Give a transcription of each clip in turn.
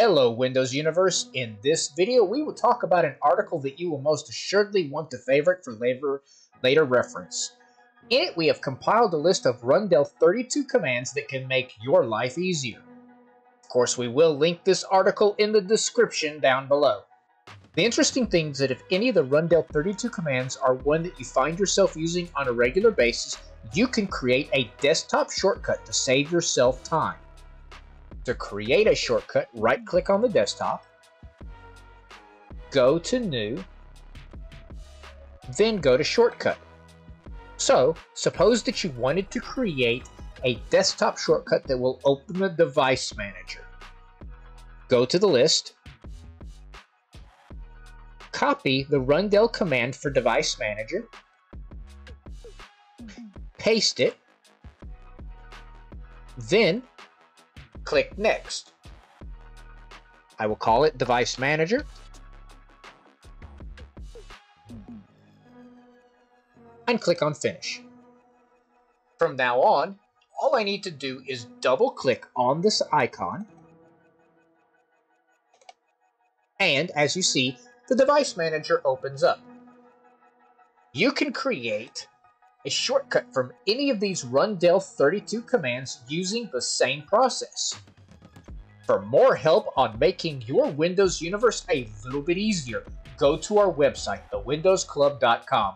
Hello Windows Universe. In this video, we will talk about an article that you will most assuredly want to favorite for later, later reference. In it, we have compiled a list of Rundll32 commands that can make your life easier. Of course, we will link this article in the description down below. The interesting thing is that if any of the Rundll32 commands are one that you find yourself using on a regular basis, you can create a desktop shortcut to save yourself time. To create a shortcut, right click on the desktop, go to New, then go to Shortcut. So, suppose that you wanted to create a desktop shortcut that will open the device manager. Go to the list, copy the Rundll command for device manager, paste it, then click Next. I will call it Device Manager. And click on Finish. From now on, all I need to do is double click on this icon. And as you see, the Device Manager opens up. You can create a shortcut from any of these Rundll32 commands using the same process. For more help on making your Windows universe a little bit easier, go to our website, thewindowsclub.com.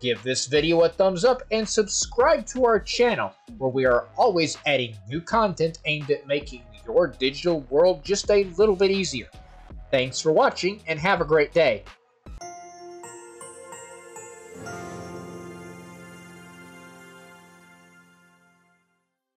Give this video a thumbs up and subscribe to our channel where we are always adding new content aimed at making your digital world just a little bit easier. Thanks for watching and have a great day.